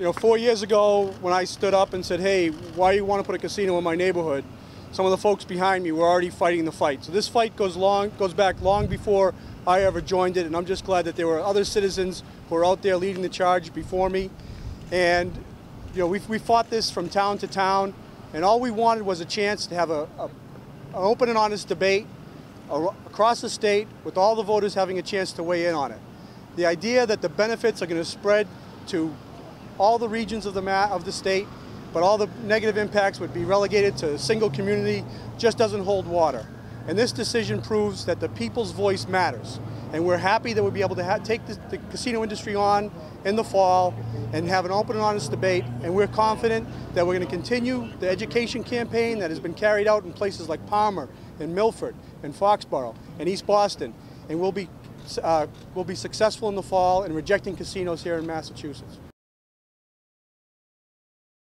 You know, four years ago when I stood up and said, hey, why do you want to put a casino in my neighborhood? Some of the folks behind me were already fighting the fight. So this fight goes long, goes back long before I ever joined it, and I'm just glad that there were other citizens who are out there leading the charge before me. And you know, we we fought this from town to town, and all we wanted was a chance to have a, a an open and honest debate across the state with all the voters having a chance to weigh in on it. The idea that the benefits are going to spread to all the regions of the, of the state, but all the negative impacts would be relegated to a single community just doesn't hold water. And this decision proves that the people's voice matters. And we're happy that we'll be able to take the, the casino industry on in the fall and have an open and honest debate. And we're confident that we're going to continue the education campaign that has been carried out in places like Palmer and Milford and Foxborough and East Boston. And we'll be, uh, we'll be successful in the fall in rejecting casinos here in Massachusetts.